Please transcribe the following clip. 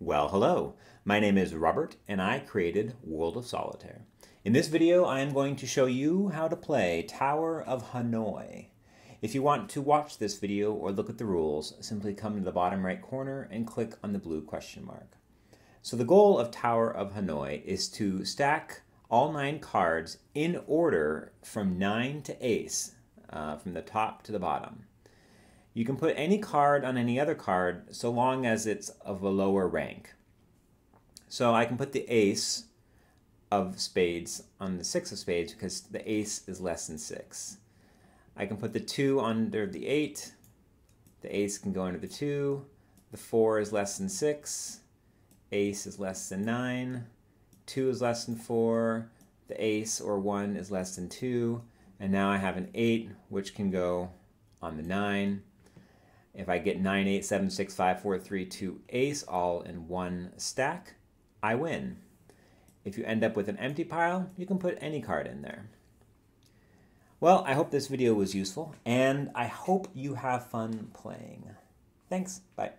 Well, hello. My name is Robert and I created World of Solitaire. In this video, I am going to show you how to play Tower of Hanoi. If you want to watch this video or look at the rules, simply come to the bottom right corner and click on the blue question mark. So the goal of Tower of Hanoi is to stack all nine cards in order from nine to ace, uh, from the top to the bottom. You can put any card on any other card so long as it's of a lower rank. So I can put the ace of spades on the six of spades because the ace is less than six. I can put the two under the eight. The ace can go under the two. The four is less than six. Ace is less than nine. Two is less than four. The ace or one is less than two. And now I have an eight, which can go on the nine. If I get 9, 8, 7, 6, 5, 4, 3, 2 ace all in one stack, I win. If you end up with an empty pile, you can put any card in there. Well, I hope this video was useful, and I hope you have fun playing. Thanks. Bye.